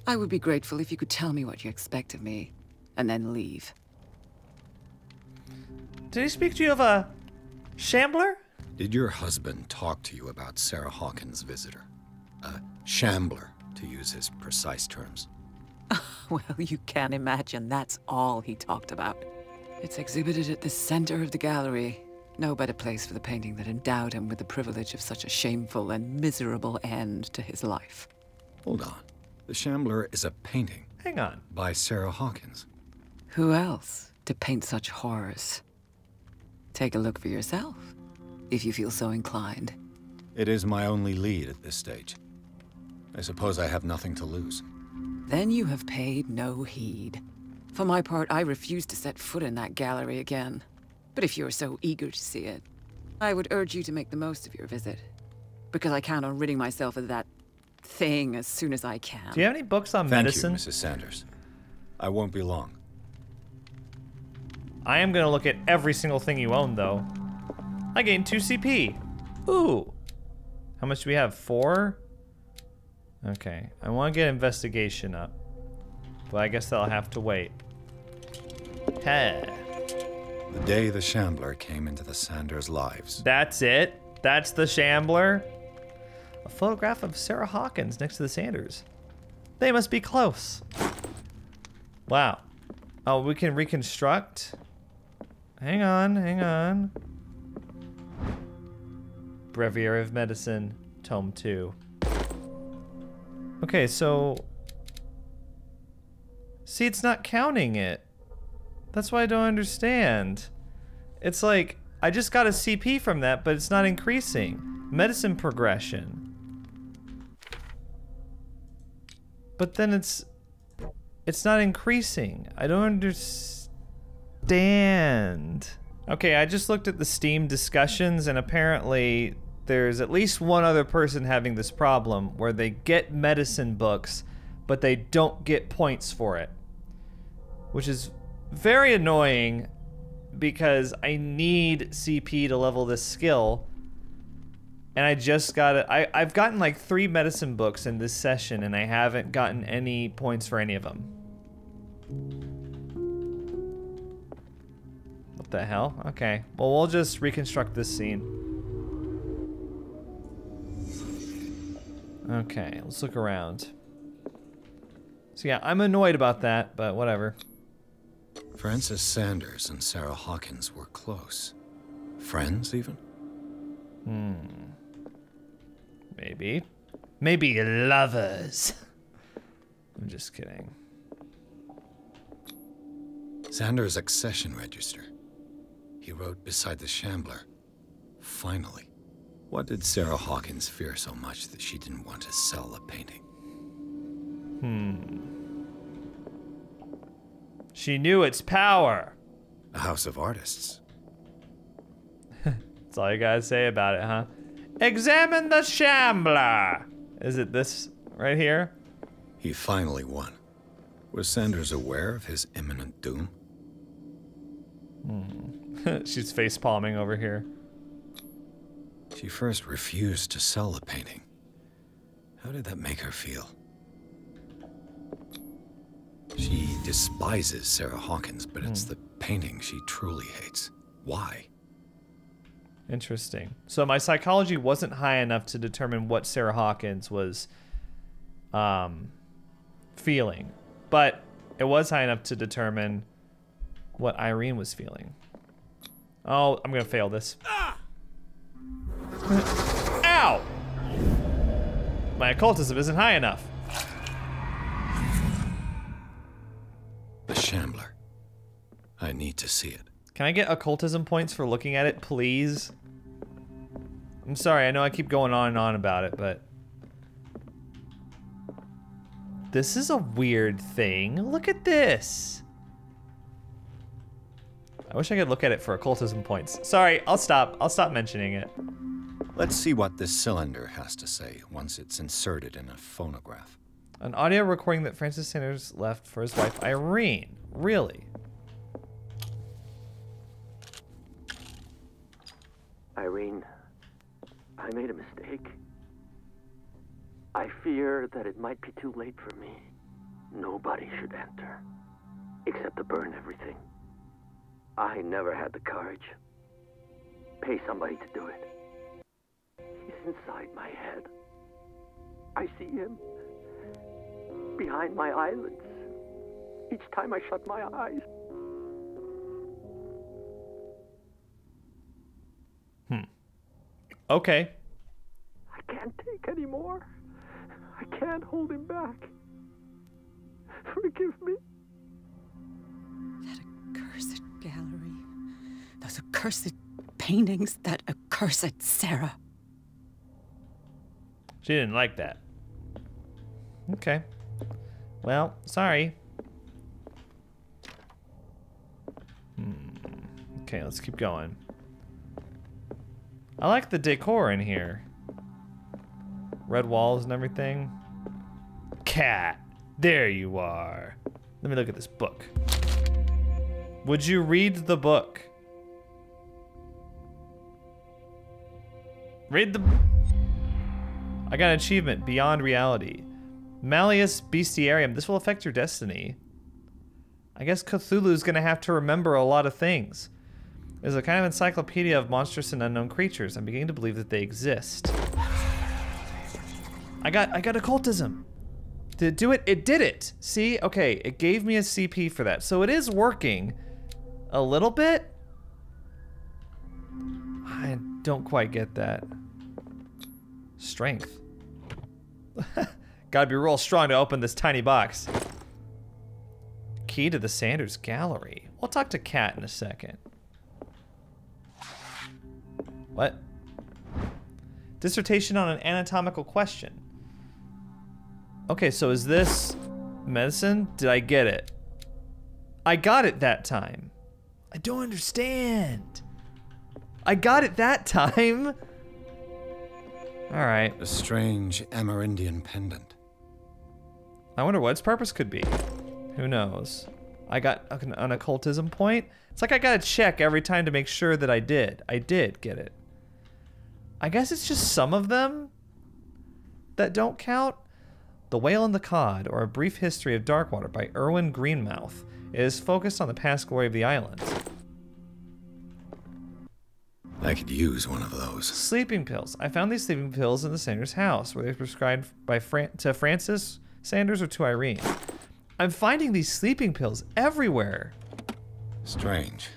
I would be grateful if you could tell me what you expect of me, and then leave. Did he speak to you of a shambler? Did your husband talk to you about Sarah Hawkins' visitor? A shambler, to use his precise terms. Well, you can imagine that's all he talked about. It's exhibited at the center of the gallery. No better place for the painting that endowed him with the privilege of such a shameful and miserable end to his life. Hold on. The Shambler is a painting Hang on. by Sarah Hawkins. Who else to paint such horrors? Take a look for yourself, if you feel so inclined. It is my only lead at this stage. I suppose I have nothing to lose. Then you have paid no heed. For my part, I refuse to set foot in that gallery again. But if you're so eager to see it, I would urge you to make the most of your visit. Because I count on ridding myself of that thing as soon as I can. Do you have any books on Thank medicine? you, Mrs. Sanders. I won't be long. I am gonna look at every single thing you own, though. I gained 2 CP. Ooh. How much do we have? Four? Okay. I want to get investigation up. But I guess that'll have to wait. Hey. The day the Shambler came into the Sanders' lives. That's it? That's the Shambler? A photograph of Sarah Hawkins next to the Sanders. They must be close. Wow. Oh, we can reconstruct? Hang on, hang on. Breviary of Medicine, Tome 2. Okay, so... See, it's not counting it. That's why I don't understand. It's like, I just got a CP from that, but it's not increasing. Medicine progression. But then it's it's not increasing. I don't understand. Okay, I just looked at the Steam discussions and apparently there's at least one other person having this problem where they get medicine books but they don't get points for it. Which is very annoying because I need CP to level this skill. And I just got it. I, I've gotten like three medicine books in this session and I haven't gotten any points for any of them. The hell? Okay. Well, we'll just reconstruct this scene. Okay, let's look around. So yeah, I'm annoyed about that, but whatever. Francis Sanders and Sarah Hawkins were close. Friends, even? Hmm. Maybe. Maybe lovers. I'm just kidding. Sanders' accession register. He wrote beside the Shambler. Finally. What did Sarah Hawkins fear so much that she didn't want to sell the painting? Hmm. She knew its power. A house of artists. That's all you gotta say about it, huh? Examine the Shambler! Is it this right here? He finally won. Was Sanders aware of his imminent doom? Hmm. She's face palming over here. She first refused to sell the painting. How did that make her feel? She despises Sarah Hawkins, but it's the painting she truly hates. Why? Interesting. So my psychology wasn't high enough to determine what Sarah Hawkins was um, feeling, but it was high enough to determine what Irene was feeling. Oh, I'm gonna fail this. Ow! My occultism isn't high enough. The Shambler. I need to see it. Can I get occultism points for looking at it, please? I'm sorry, I know I keep going on and on about it, but... This is a weird thing. Look at this. I wish I could look at it for occultism points. Sorry, I'll stop. I'll stop mentioning it. Let's see what this cylinder has to say once it's inserted in a phonograph. An audio recording that Francis Sanders left for his wife Irene. Really? Irene, I made a mistake. I fear that it might be too late for me. Nobody should enter, except to burn everything. I never had the courage. Pay somebody to do it. He's inside my head. I see him behind my eyelids each time I shut my eyes. Hmm. Okay. I can't take any more. I can't hold him back. Forgive me. That Accursed gallery. Those accursed paintings. That accursed Sarah. She didn't like that. Okay. Well, sorry. Hmm. Okay, let's keep going. I like the decor in here. Red walls and everything. Cat, there you are. Let me look at this book. Would you read the book? Read the... I got an achievement, Beyond Reality. Malleus Bestiarium. This will affect your destiny. I guess Cthulhu's gonna have to remember a lot of things. There's a kind of encyclopedia of monstrous and unknown creatures. I'm beginning to believe that they exist. I got I got occultism. Did it do it? It did it. See? Okay, it gave me a CP for that. So it is working a little bit. I don't quite get that. Strength. Gotta be real strong to open this tiny box. Key to the Sanders Gallery. We'll talk to Kat in a second. What? Dissertation on an anatomical question. Okay, so is this medicine? Did I get it? I got it that time. I don't understand. I got it that time. All right. A strange Amerindian pendant. I wonder what its purpose could be. Who knows? I got an, an occultism point. It's like I gotta check every time to make sure that I did. I did get it. I guess it's just some of them that don't count. The Whale and the Cod, or A Brief History of Darkwater by Erwin Greenmouth, is focused on the past glory of the island. I could use one of those. Sleeping pills. I found these sleeping pills in the Sanders house. Were they prescribed by Fran to Francis Sanders or to Irene? I'm finding these sleeping pills everywhere. Strange.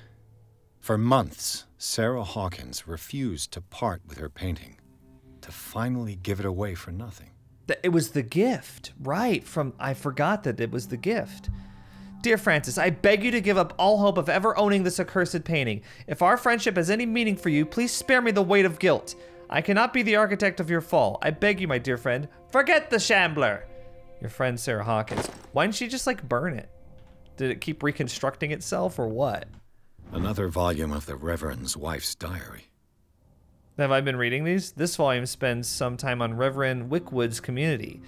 For months, Sarah Hawkins refused to part with her painting, to finally give it away for nothing. It was the gift, right? From I forgot that it was the gift. Dear Francis, I beg you to give up all hope of ever owning this accursed painting. If our friendship has any meaning for you, please spare me the weight of guilt. I cannot be the architect of your fall. I beg you, my dear friend, forget the shambler. Your friend Sarah Hawkins. Why didn't she just like burn it? Did it keep reconstructing itself or what? Another volume of the Reverend's wife's diary. Have I been reading these? This volume spends some time on Reverend Wickwood's community.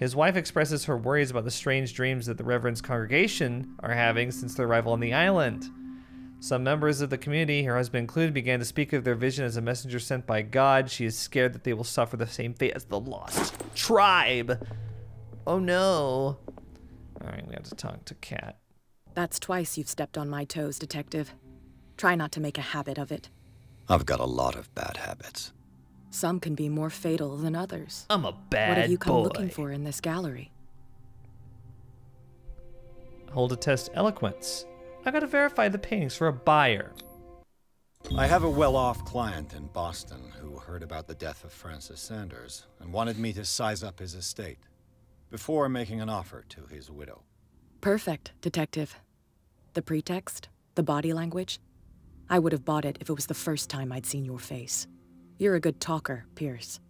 His wife expresses her worries about the strange dreams that the Reverend's congregation are having since their arrival on the island. Some members of the community, her husband included, began to speak of their vision as a messenger sent by God. She is scared that they will suffer the same fate as the lost tribe. Oh no. Alright, we have to talk to Kat. That's twice you've stepped on my toes, Detective. Try not to make a habit of it. I've got a lot of bad habits. Some can be more fatal than others. I'm a bad What have you come boy. looking for in this gallery? Hold a test eloquence. I gotta verify the paintings for a buyer. I have a well off client in Boston who heard about the death of Francis Sanders and wanted me to size up his estate before making an offer to his widow. Perfect, Detective. The pretext, the body language. I would have bought it if it was the first time I'd seen your face. You're a good talker, Pierce.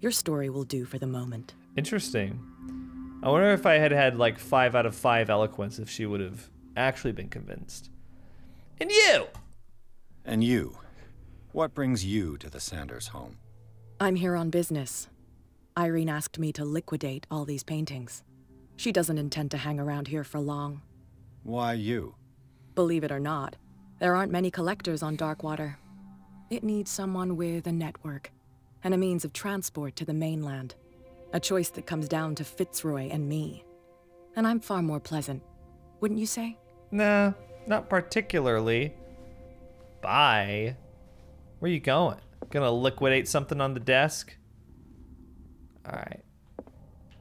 Your story will do for the moment. Interesting. I wonder if I had had like five out of five eloquence if she would have actually been convinced. And you! And you? What brings you to the Sanders home? I'm here on business. Irene asked me to liquidate all these paintings. She doesn't intend to hang around here for long. Why you? Believe it or not, there aren't many collectors on Darkwater. It needs someone with a network and a means of transport to the mainland. A choice that comes down to Fitzroy and me. And I'm far more pleasant, wouldn't you say? Nah, not particularly. Bye. Where you going? Gonna liquidate something on the desk? Alright.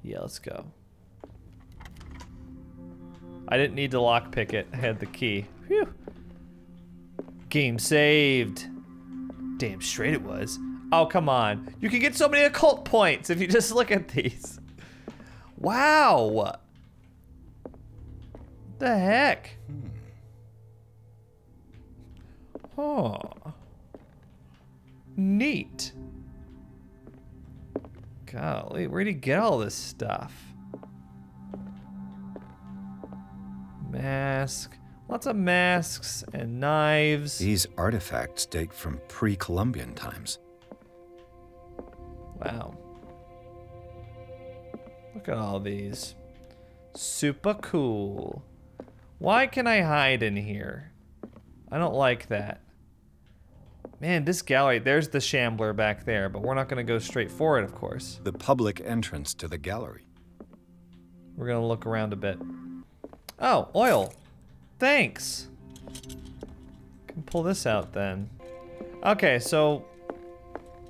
Yeah, let's go. I didn't need to lockpick it. I had the key. Phew. Game saved. Damn straight it was. Oh, come on. You can get so many occult points if you just look at these. Wow. What the heck? Oh. Neat. Golly, where'd he get all this stuff? Mask. Lots of masks and knives. These artifacts date from pre Columbian times. Wow. Look at all these. Super cool. Why can I hide in here? I don't like that. Man, this gallery, there's the shambler back there, but we're not going to go straight for it, of course. The public entrance to the gallery. We're going to look around a bit. Oh, oil. Thanks. Can pull this out then. Okay, so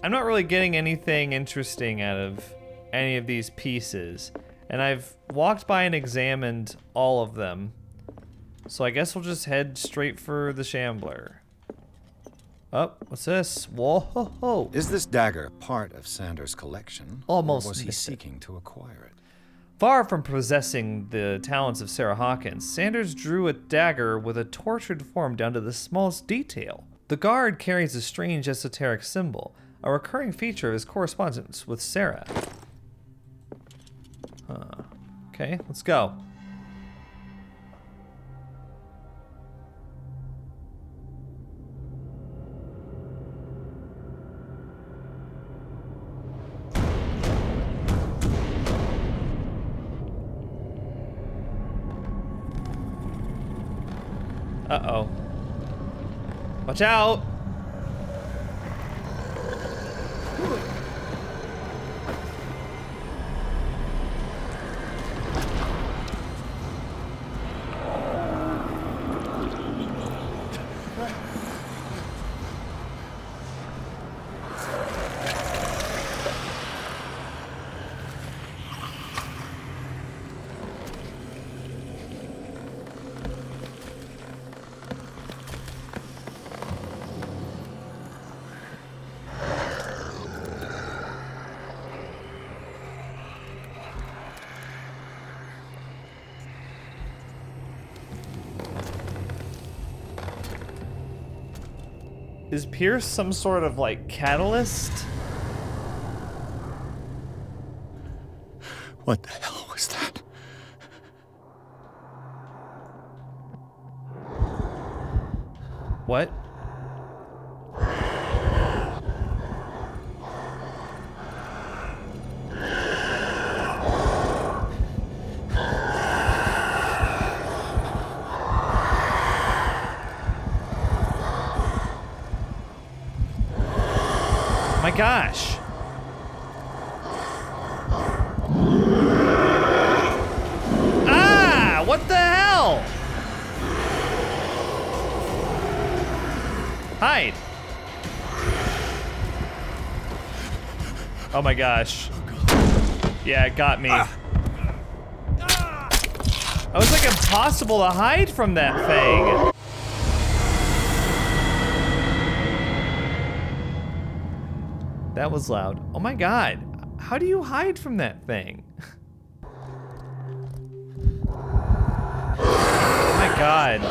I'm not really getting anything interesting out of any of these pieces. And I've walked by and examined all of them. So I guess we'll just head straight for the Shambler. Oh, what's this? Whoa! Is this dagger part of Sanders' collection? Almost Or was he it. seeking to acquire it? Far from possessing the talents of Sarah Hawkins, Sanders drew a dagger with a tortured form down to the smallest detail. The guard carries a strange esoteric symbol, a recurring feature of his correspondence with Sarah. Huh. Okay, let's go. Uh-oh. Watch out! Is Pierce some sort of like catalyst? Gosh. Ah! What the hell? Hide. Oh my gosh. Yeah, it got me. It was like impossible to hide from that thing. That was loud. Oh my god. How do you hide from that thing? oh my god.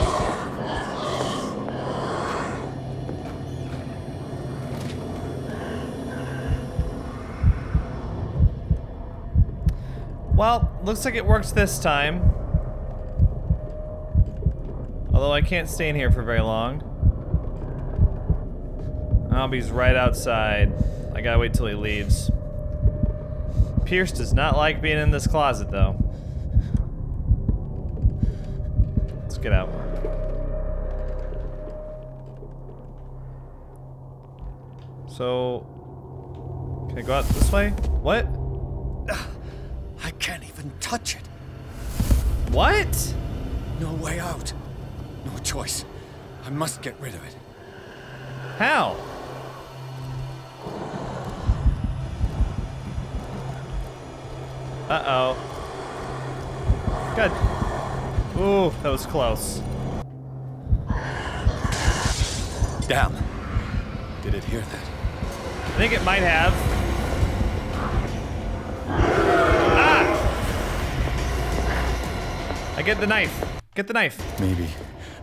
Well, looks like it works this time. Although I can't stay in here for very long. Albie's right outside. I gotta wait till he leaves. Pierce does not like being in this closet, though. Let's get out. So, can I go out this way? What? I can't even touch it. What? No way out. No choice. I must get rid of it. How? Uh-oh. Good. Ooh, that was close. Damn. Did it hear that? I think it might have. Ah! I get the knife. Get the knife. Maybe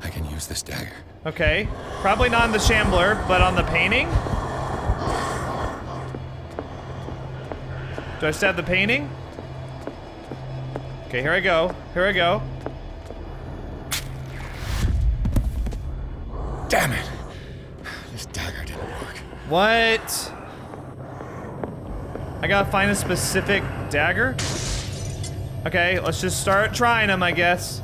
I can use this dagger. Okay. Probably not on the shambler, but on the painting? Do I stab the painting? Okay, here I go. Here I go. Damn it! This dagger didn't work. What? I gotta find a specific dagger? Okay, let's just start trying them, I guess.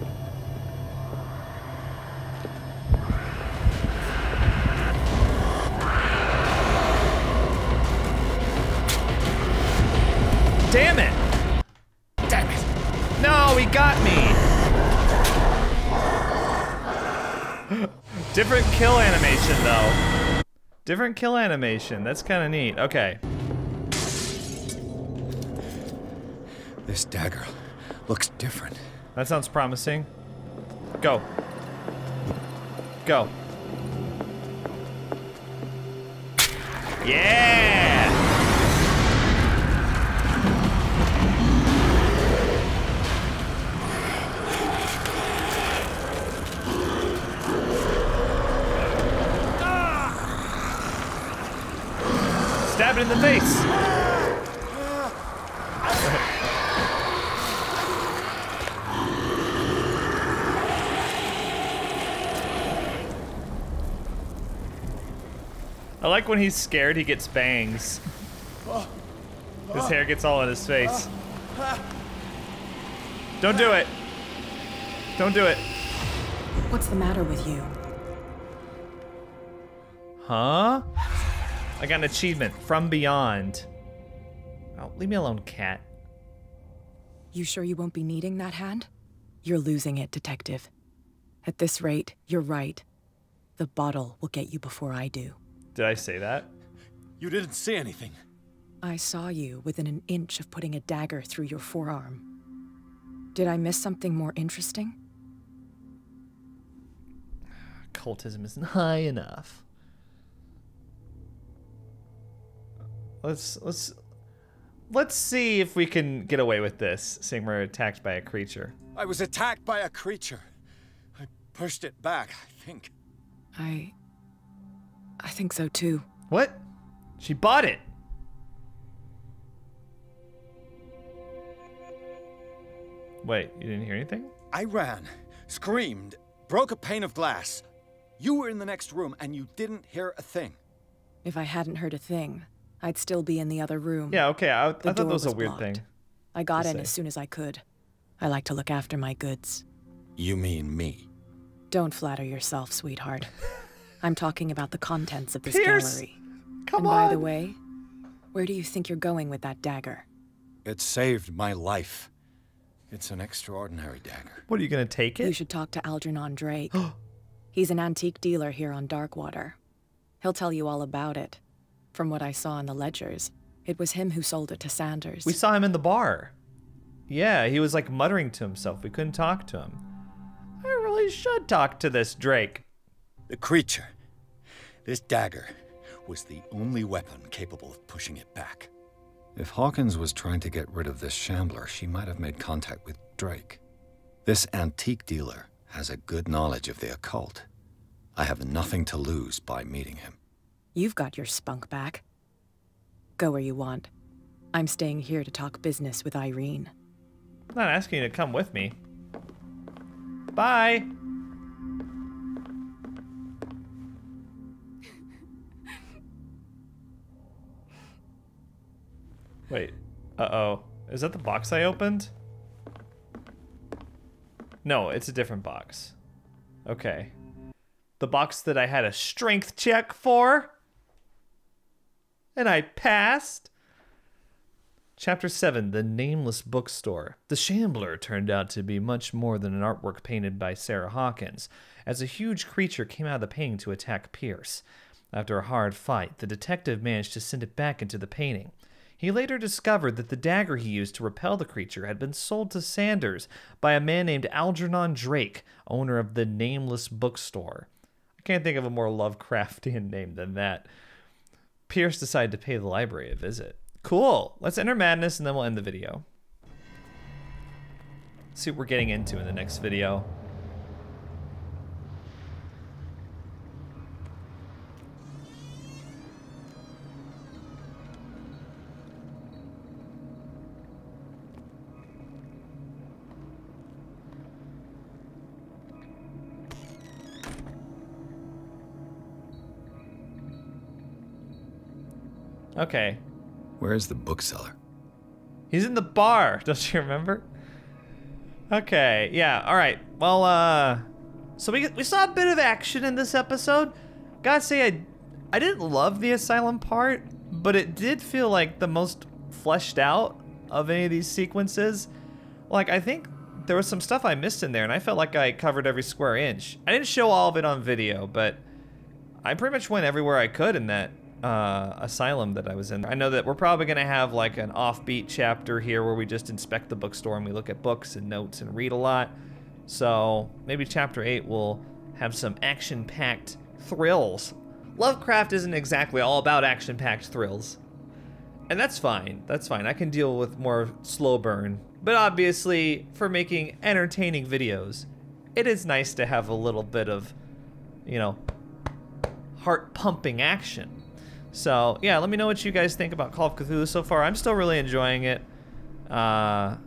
Kill animation, though. Different kill animation. That's kind of neat. Okay. This dagger looks different. That sounds promising. Go. Go. Yeah! the face. I like when he's scared, he gets bangs. his hair gets all in his face. Don't do it. Don't do it. What's the matter with you? Huh? I got an achievement from beyond. Oh, leave me alone, cat. You sure you won't be needing that hand? You're losing it, Detective. At this rate, you're right. The bottle will get you before I do. Did I say that? You didn't see anything. I saw you within an inch of putting a dagger through your forearm. Did I miss something more interesting? Cultism isn't high enough. Let's let's let's see if we can get away with this, seeing we're attacked by a creature. I was attacked by a creature. I pushed it back, I think. I. I think so too. What? She bought it. Wait, you didn't hear anything? I ran, screamed, broke a pane of glass. You were in the next room and you didn't hear a thing. If I hadn't heard a thing, I'd still be in the other room. Yeah, okay. I, I thought that door was a was weird blocked. thing. I got in say. as soon as I could. I like to look after my goods. You mean me? Don't flatter yourself, sweetheart. I'm talking about the contents of this Pierce, gallery. Come on. and by the way, where do you think you're going with that dagger? It saved my life. It's an extraordinary dagger. What are you gonna take it? You should talk to Algernon Drake. He's an antique dealer here on Darkwater. He'll tell you all about it. From what I saw in the ledgers, it was him who sold it to Sanders. We saw him in the bar. Yeah, he was like muttering to himself. We couldn't talk to him. I really should talk to this Drake. The creature. This dagger was the only weapon capable of pushing it back. If Hawkins was trying to get rid of this shambler, she might have made contact with Drake. This antique dealer has a good knowledge of the occult. I have nothing to lose by meeting him. You've got your spunk back. Go where you want. I'm staying here to talk business with Irene. I'm not asking you to come with me. Bye. Wait. Uh-oh. Is that the box I opened? No, it's a different box. Okay. The box that I had a strength check for? And I passed? Chapter 7 The Nameless Bookstore. The Shambler turned out to be much more than an artwork painted by Sarah Hawkins, as a huge creature came out of the painting to attack Pierce. After a hard fight, the detective managed to send it back into the painting. He later discovered that the dagger he used to repel the creature had been sold to Sanders by a man named Algernon Drake, owner of the Nameless Bookstore. I can't think of a more Lovecraftian name than that. Pierce decided to pay the library a visit. Cool. Let's enter madness and then we'll end the video. see what we're getting into in the next video. Okay. Where's the bookseller? He's in the bar, don't you remember? Okay, yeah, all right. Well, uh, so we we saw a bit of action in this episode. Gotta say, I I didn't love the asylum part, but it did feel like the most fleshed out of any of these sequences. Like, I think there was some stuff I missed in there, and I felt like I covered every square inch. I didn't show all of it on video, but I pretty much went everywhere I could in that uh, asylum that I was in. I know that we're probably going to have like an offbeat chapter here where we just inspect the bookstore and we look at books and notes and read a lot. So maybe chapter 8 will have some action packed thrills. Lovecraft isn't exactly all about action packed thrills. And that's fine. That's fine. I can deal with more slow burn. But obviously, for making entertaining videos, it is nice to have a little bit of, you know, heart pumping action. So, yeah, let me know what you guys think about Call of Cthulhu so far. I'm still really enjoying it. Uh,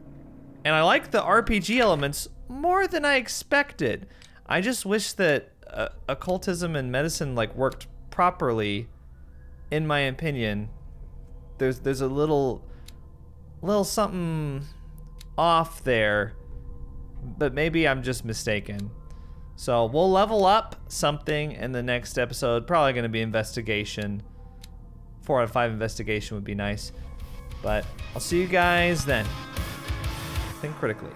and I like the RPG elements more than I expected. I just wish that uh, occultism and medicine like worked properly in my opinion, there's there's a little little something off there, but maybe I'm just mistaken. So we'll level up something in the next episode. Probably going to be investigation. Four out of five investigation would be nice. But I'll see you guys then. Think critically.